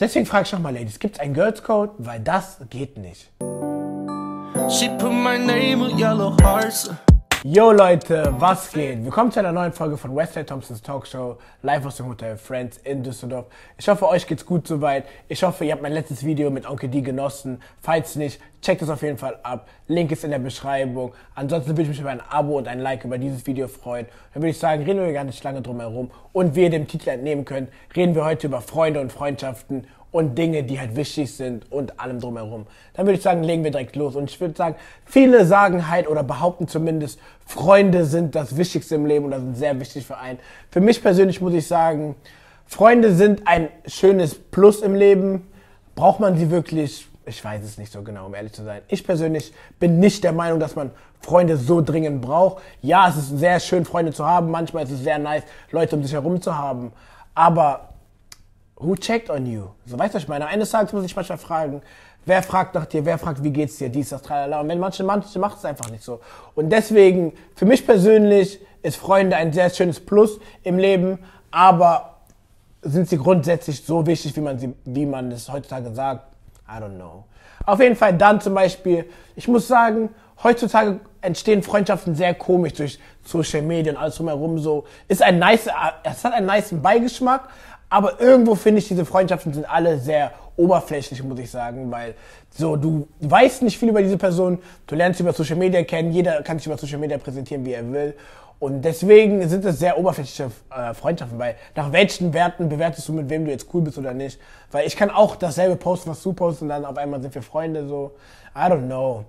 Deswegen frage ich nochmal, Ladies, gibt es einen Girls Code? Weil das geht nicht. She put my name with yellow hearts. Yo Leute, was geht? Willkommen zu einer neuen Folge von Wesley Thompsons Talkshow, live aus dem Hotel Friends in Düsseldorf. Ich hoffe, euch geht's gut soweit. Ich hoffe, ihr habt mein letztes Video mit Onkel D genossen. Falls nicht, checkt es auf jeden Fall ab. Link ist in der Beschreibung. Ansonsten würde ich mich über ein Abo und ein Like über dieses Video freuen. Dann würde ich sagen, reden wir gar nicht lange drum herum. Und wie ihr dem Titel entnehmen könnt, reden wir heute über Freunde und Freundschaften und Dinge, die halt wichtig sind und allem drumherum. Dann würde ich sagen, legen wir direkt los. Und ich würde sagen, viele sagen halt oder behaupten zumindest, Freunde sind das Wichtigste im Leben oder sind sehr wichtig für einen. Für mich persönlich muss ich sagen, Freunde sind ein schönes Plus im Leben. Braucht man sie wirklich? Ich weiß es nicht so genau, um ehrlich zu sein. Ich persönlich bin nicht der Meinung, dass man Freunde so dringend braucht. Ja, es ist sehr schön, Freunde zu haben. Manchmal ist es sehr nice, Leute um sich herum zu haben. Aber who checked on you? So, weißt du, was ich meine? Eines Tages muss ich manchmal fragen, wer fragt nach dir, wer fragt, wie geht's dir, dies, das, tralala. Und wenn manche, manche macht es einfach nicht so. Und deswegen, für mich persönlich ist Freunde ein sehr schönes Plus im Leben, aber sind sie grundsätzlich so wichtig, wie man sie, wie man es heutzutage sagt? I don't know. Auf jeden Fall dann zum Beispiel, ich muss sagen, heutzutage entstehen Freundschaften sehr komisch durch Social Media und alles drumherum so. Ist ein nice, es hat einen nice Beigeschmack, aber irgendwo finde ich, diese Freundschaften sind alle sehr oberflächlich, muss ich sagen, weil so, du weißt nicht viel über diese Person, du lernst sie über Social Media kennen, jeder kann sich über Social Media präsentieren, wie er will. Und deswegen sind es sehr oberflächliche äh, Freundschaften, weil nach welchen Werten bewertest du, mit wem du jetzt cool bist oder nicht? Weil ich kann auch dasselbe posten, was du postest und dann auf einmal sind wir Freunde, so, I don't know.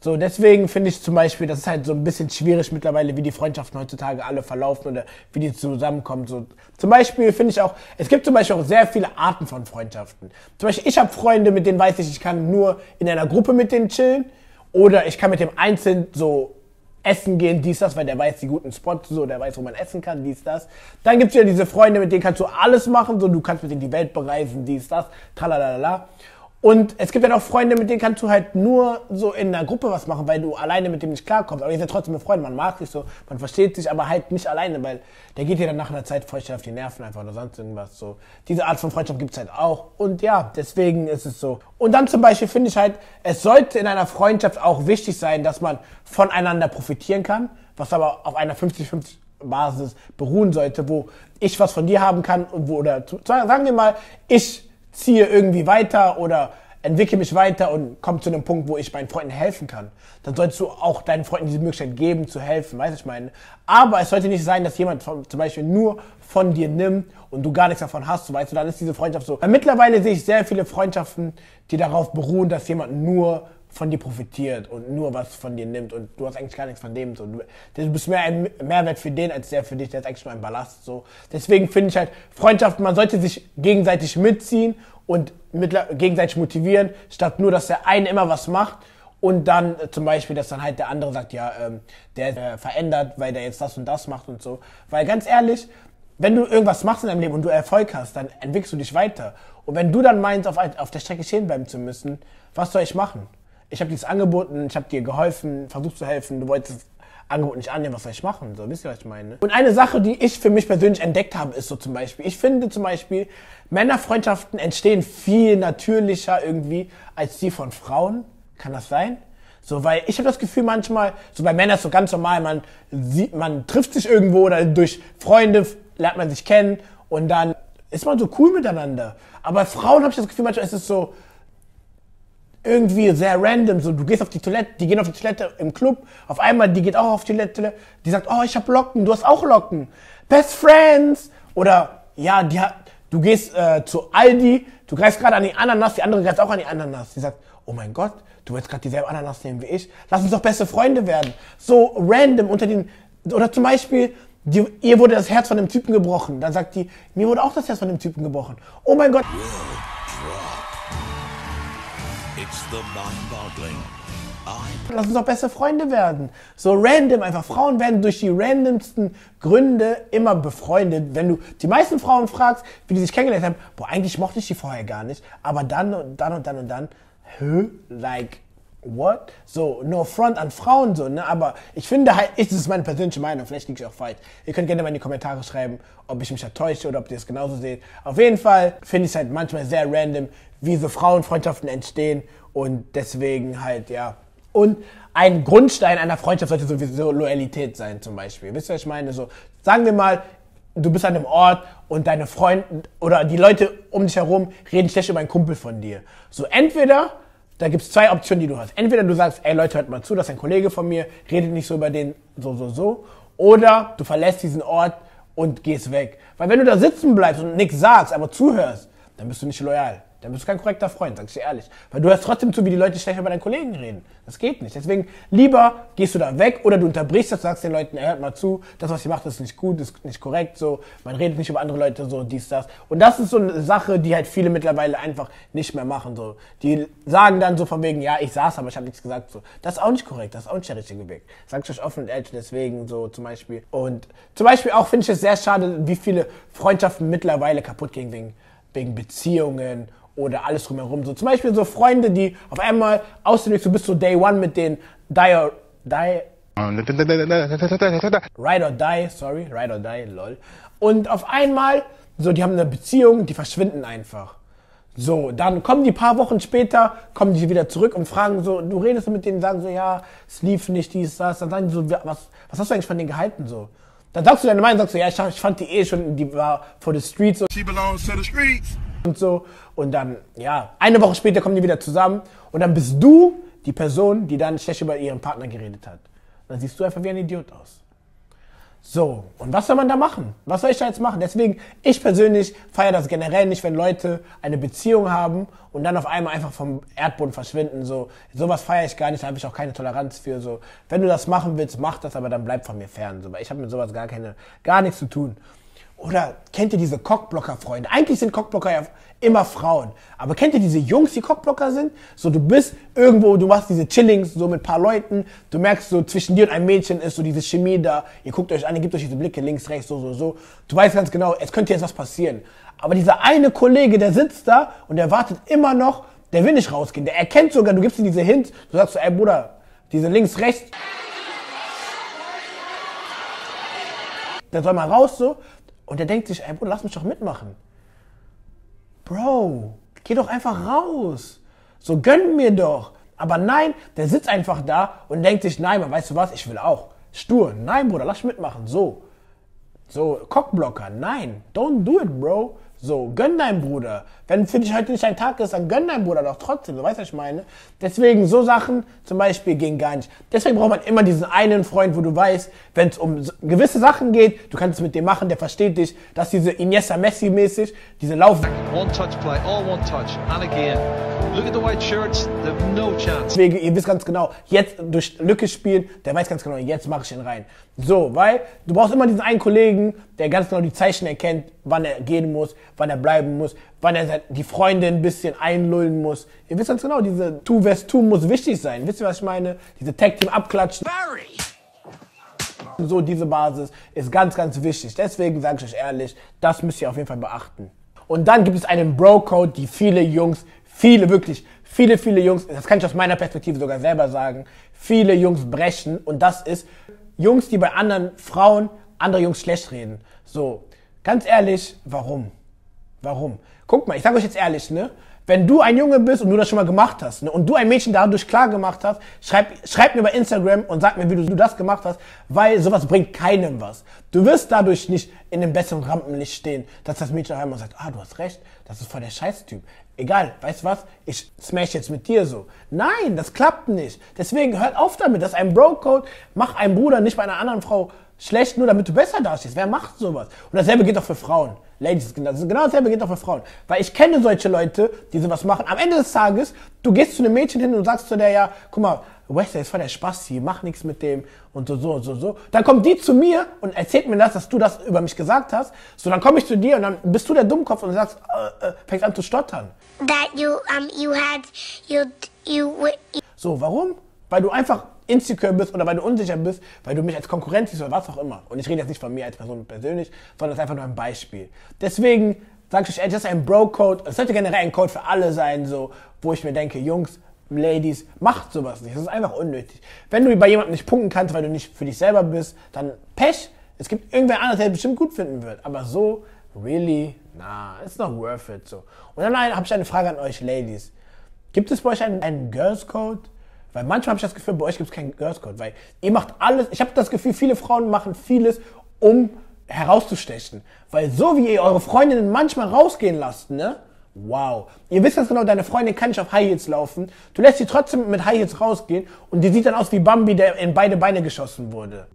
So, deswegen finde ich zum Beispiel, das ist halt so ein bisschen schwierig mittlerweile, wie die Freundschaften heutzutage alle verlaufen oder wie die zusammenkommen. So, zum Beispiel finde ich auch, es gibt zum Beispiel auch sehr viele Arten von Freundschaften. Zum Beispiel, ich habe Freunde, mit denen weiß ich, ich kann nur in einer Gruppe mit denen chillen oder ich kann mit dem einzeln so essen gehen, dies, das, weil der weiß die guten Spots, so, der weiß, wo man essen kann, dies, das. Dann gibt's ja diese Freunde, mit denen kannst du alles machen, so, du kannst mit denen die Welt bereisen, dies, das, tralalala. Und es gibt dann auch Freunde, mit denen kannst du halt nur so in einer Gruppe was machen, weil du alleine mit dem nicht klarkommst. Aber ihr seid trotzdem Freunde, man mag sich so, man versteht sich, aber halt nicht alleine, weil der geht dir dann nach einer Zeit voll auf die Nerven einfach oder sonst irgendwas so. Diese Art von Freundschaft gibt's halt auch. Und ja, deswegen ist es so. Und dann zum Beispiel finde ich halt, es sollte in einer Freundschaft auch wichtig sein, dass man voneinander profitieren kann, was aber auf einer 50-50 Basis beruhen sollte, wo ich was von dir haben kann und wo, oder sagen wir mal, ich ziehe irgendwie weiter oder entwickle mich weiter und komme zu einem Punkt, wo ich meinen Freunden helfen kann, dann solltest du auch deinen Freunden diese Möglichkeit geben, zu helfen, weißt du, ich meine. Aber es sollte nicht sein, dass jemand von, zum Beispiel nur von dir nimmt und du gar nichts davon hast, weißt du, dann ist diese Freundschaft so. Weil mittlerweile sehe ich sehr viele Freundschaften, die darauf beruhen, dass jemand nur von dir profitiert und nur was von dir nimmt und du hast eigentlich gar nichts von dem. So. Du, bist mehr ein Mehrwert für den als der für dich, der ist eigentlich nur ein Ballast. So. Deswegen finde ich halt, Freundschaften, man sollte sich gegenseitig mitziehen und mit, gegenseitig motivieren, statt nur, dass der eine immer was macht und dann äh, zum Beispiel, dass dann halt der andere sagt, ja, ähm, der äh, verändert, weil der jetzt das und das macht und so. Weil ganz ehrlich, wenn du irgendwas machst in deinem Leben und du Erfolg hast, dann entwickelst du dich weiter. Und wenn du dann meinst, auf, auf der Strecke stehen bleiben zu müssen, was soll ich machen? Ich habe dir angeboten, ich habe dir geholfen, versucht zu helfen, du wolltest das Angebot nicht annehmen, was soll ich machen? So, wisst ihr, was ich meine? Und eine Sache, die ich für mich persönlich entdeckt habe, ist so zum Beispiel, ich finde zum Beispiel, Männerfreundschaften entstehen viel natürlicher irgendwie als die von Frauen. Kann das sein? So, weil ich habe das Gefühl manchmal, so bei Männern ist so ganz normal, man sieht, man trifft sich irgendwo oder durch Freunde lernt man sich kennen und dann ist man so cool miteinander. Aber Frauen habe ich das Gefühl, manchmal ist es so, irgendwie sehr random, so du gehst auf die Toilette, die gehen auf die Toilette im Club, auf einmal die geht auch auf die Toilette, die sagt, oh, ich hab Locken, du hast auch Locken, best friends! Oder ja, die hat, du gehst äh, zu Aldi, du greifst gerade an die Ananas, die andere greift auch an die Ananas, die sagt, oh mein Gott, du willst gerade dieselbe Ananas nehmen wie ich, lass uns doch beste Freunde werden, so random unter den oder zum Beispiel die, ihr wurde das Herz von dem Typen gebrochen, dann sagt die, mir wurde auch das Herz von dem Typen gebrochen, oh mein Gott. Lass uns doch beste Freunde werden. So random einfach. Frauen werden durch die randomsten Gründe immer befreundet. Wenn du die meisten Frauen fragst, wie die sich kennengelernt haben, boah, eigentlich mochte ich die vorher gar nicht, aber dann und dann und dann und dann, hä? Like, what? So, no front an Frauen so, ne? Aber ich finde halt, ist es meine persönliche Meinung, vielleicht liege ich auch falsch. Ihr könnt gerne mal in die Kommentare schreiben, ob ich mich da täusche oder ob ihr es genauso seht. Auf jeden Fall finde ich es halt manchmal sehr random, wie so Frauenfreundschaften entstehen und deswegen halt, ja. Und ein Grundstein einer Freundschaft sollte sowieso Loyalität sein, zum Beispiel. Wisst ihr, was ich meine? So, sagen wir mal, du bist an einem Ort und deine Freunde oder die Leute um dich herum reden schlecht über einen Kumpel von dir. So, entweder da gibt's zwei Optionen, die du hast. Entweder du sagst, ey Leute, hört mal zu, das ist ein Kollege von mir, redet nicht so über den so, so, so. Oder du verlässt diesen Ort und gehst weg. Weil wenn du da sitzen bleibst und nichts sagst, aber zuhörst, dann bist du nicht loyal. Dann bist du kein korrekter Freund, sag ich dir ehrlich. Weil du hörst trotzdem zu, wie die Leute schlecht über deinen Kollegen reden. Das geht nicht. Deswegen lieber gehst du da weg oder du unterbrichst das, sagst den Leuten, hört mal zu, das, was ihr macht, ist nicht gut, ist nicht korrekt, so. Man redet nicht über andere Leute, so, dies, das. Und das ist so eine Sache, die halt viele mittlerweile einfach nicht mehr machen, so. Die sagen dann so von wegen, ja, ich saß, aber ich habe nichts gesagt, so. Das ist auch nicht korrekt, das ist auch nicht der richtige Weg. Sagt euch offen und ehrlich, deswegen, so, zum Beispiel. Und zum Beispiel auch finde ich es sehr schade, wie viele Freundschaften mittlerweile kaputt gehen wegen, wegen Beziehungen oder alles drumherum. So zum Beispiel so Freunde, die auf einmal aussehen, du bist so Day One mit den Die or Die. Ride or Die, sorry, Ride or Die, lol. Und auf einmal, so, die haben eine Beziehung, die verschwinden einfach. So, dann kommen die paar Wochen später, kommen die wieder zurück und fragen so, du redest mit denen, sagen so, ja, es lief nicht, dies, das. Dann sagen die so, was, was hast du eigentlich von denen gehalten, so? Dann sagst du deine Meinung, sagst du, ja, ich, ich fand die eh schon, die war for the streets. She belongs to the streets und so. Und dann, ja, eine Woche später kommen die wieder zusammen und dann bist du die Person, die dann schlecht über ihren Partner geredet hat. dann siehst du einfach wie ein Idiot aus. So, und was soll man da machen? Was soll ich da jetzt machen? Deswegen, ich persönlich feiere das generell nicht, wenn Leute eine Beziehung haben und dann auf einmal einfach vom Erdboden verschwinden. So, sowas feiere ich gar nicht, da habe ich auch keine Toleranz für. So, wenn du das machen willst, mach das, aber dann bleib von mir fern. So, weil ich habe mit sowas gar keine, gar nichts zu tun. Oder kennt ihr diese Cockblocker-Freunde? Eigentlich sind Cockblocker ja immer Frauen. Aber kennt ihr diese Jungs, die Cockblocker sind? So, du bist irgendwo, du machst diese Chillings so mit paar Leuten. Du merkst so, zwischen dir und einem Mädchen ist so diese Chemie da. Ihr guckt euch an, ihr gebt euch diese Blicke links, rechts, so, so, so. Du weißt ganz genau, es könnte jetzt was passieren. Aber dieser eine Kollege, der sitzt da und der wartet immer noch, der will nicht rausgehen. Der erkennt sogar, du gibst ihm diese Hints. Du sagst so, ey Bruder, diese links, rechts. Der soll mal raus so. Und der denkt sich, ey, Bruder, lass mich doch mitmachen. Bro, geh doch einfach raus. So, gönn mir doch. Aber nein, der sitzt einfach da und denkt sich, nein, man, weißt du was, ich will auch. Stur. Nein, Bruder, lass mich mitmachen. So. So, Cockblocker. Nein, don't do it, bro. So, gönn deinem Bruder. Wenn für dich heute nicht ein Tag ist, dann gönn deinem Bruder doch trotzdem. Du weißt, was ich meine? Deswegen, so Sachen zum Beispiel gehen gar nicht. Deswegen braucht man immer diesen einen Freund, wo du weißt, wenn es um gewisse Sachen geht, du kannst es mit dem machen, der versteht dich. dass diese Iniesta Messi mäßig, diese Lauf. One touch play, all one touch, and again. Look at the white shirts, no chance. Deswegen, ihr wisst ganz genau, jetzt durch Lücke spielen, der weiß ganz genau, jetzt mache ich ihn rein. So, weil du brauchst immer diesen einen Kollegen, der ganz genau die Zeichen erkennt, wann er gehen muss, wann er bleiben muss, wann er die Freundin ein bisschen einlullen muss. Ihr wisst ganz genau, diese Two West Two muss wichtig sein. Wisst ihr, was ich meine? Diese Tag Team abklatschen. So, diese Basis ist ganz, ganz wichtig. Deswegen sage ich euch ehrlich, das müsst ihr auf jeden Fall beachten. Und dann gibt es einen Bro-Code, die viele Jungs, viele wirklich, viele, viele Jungs, das kann ich aus meiner Perspektive sogar selber sagen, viele Jungs brechen. Und das ist Jungs, die bei anderen Frauen andere Jungs schlecht reden. So, ganz ehrlich, warum? Warum? Guck mal, ich sage euch jetzt ehrlich, ne? Wenn du ein Junge bist und du das schon mal gemacht hast ne, und du ein Mädchen dadurch klar gemacht hast, schreib, schreib mir bei Instagram und sag mir, wie du, du das gemacht hast, weil sowas bringt keinem was. Du wirst dadurch nicht in einem besseren Rampenlicht stehen, dass das Mädchen einmal sagt, ah, du hast recht, das ist voll der Scheißtyp. Egal, weißt du was? Ich smash jetzt mit dir so. Nein, das klappt nicht. Deswegen hört auf damit. Das ist ein Bro-Code. Mach einen Bruder nicht bei einer anderen Frau schlecht, nur damit du besser dastehst. Wer macht sowas? Und dasselbe geht auch für Frauen. Ladies, genau dasselbe geht auch für Frauen. Weil ich kenne solche Leute, die sowas machen. Am Ende des Tages, du gehst zu einem Mädchen hin und sagst zu der, ja, guck mal, Wester ist voll der Spaß hier, mach nichts mit dem und so, so, und so, so. Dann kommt die zu mir und erzählt mir das, dass du das über mich gesagt hast. So, dann komme ich zu dir und dann bist du der Dummkopf und sagst, äh, äh, fängst an zu stottern. That you, um, you had, you, you, you. So, warum? Weil du einfach insecure bist oder weil du unsicher bist, weil du mich als Konkurrenz siehst oder was auch immer. Und ich rede jetzt nicht von mir als Person persönlich, sondern das ist einfach nur ein Beispiel. Deswegen sage ich euch, das ist ein Bro-Code. Es sollte generell ein Code für alle sein, so, wo ich mir denke, Jungs, Ladies, macht sowas nicht. Das ist einfach unnötig. Wenn du bei jemandem nicht punkten kannst, weil du nicht für dich selber bist, dann Pech. Es gibt irgendwer anderes, der es bestimmt gut finden wird. Aber so, really, nah, it's not worth it. So. Und dann habe ich eine Frage an euch, Ladies. Gibt es bei euch einen, einen Girls Code? Weil manchmal habe ich das Gefühl, bei euch gibt es keinen Girls Code, weil ihr macht alles. Ich habe das Gefühl, viele Frauen machen vieles, um herauszustechen. Weil so wie ihr eure Freundinnen manchmal rausgehen lasst, ne? Wow. Ihr wisst ganz genau, deine Freundin kann nicht auf High Heels laufen. Du lässt sie trotzdem mit High Heels rausgehen und die sieht dann aus wie Bambi, der in beide Beine geschossen wurde.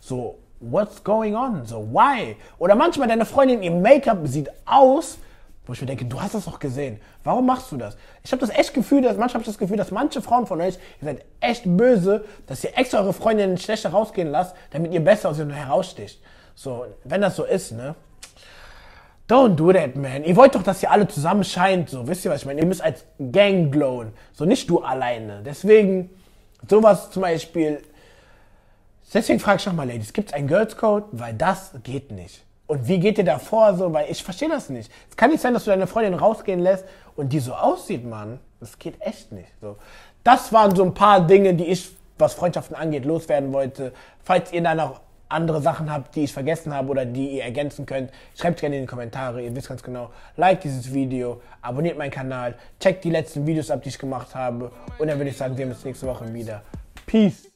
So, what's going on? So, why? Oder manchmal deine Freundin, ihr Make-up sieht aus, wo ich mir denke, du hast das doch gesehen. Warum machst du das? Ich habe das echt Gefühl, dass manchmal habe ich das Gefühl, dass manche Frauen von euch, ihr seid echt böse, dass ihr extra eure Freundinnen schlechter rausgehen lasst, damit ihr besser aus ihnen heraussticht. So, wenn das so ist, ne? Don't do that, man. Ihr wollt doch, dass ihr alle zusammen scheint, so. Wisst ihr, was ich meine? Ihr müsst als Gang glowen. So, nicht du alleine. Deswegen, sowas zum Beispiel. Deswegen frage ich nochmal, Ladies, gibt es einen Girls Code? Weil das geht nicht. Und wie geht ihr da vor? So, weil ich verstehe das nicht. Es kann nicht sein, dass du deine Freundin rausgehen lässt und die so aussieht, Mann. Das geht echt nicht. So. Das waren so ein paar Dinge, die ich, was Freundschaften angeht, loswerden wollte. Falls ihr da noch andere Sachen habt, die ich vergessen habe oder die ihr ergänzen könnt, schreibt gerne in die Kommentare. Ihr wisst ganz genau. Like dieses Video, abonniert meinen Kanal, checkt die letzten Videos ab, die ich gemacht habe. Und dann würde ich sagen, sehen uns nächste Woche wieder. Peace.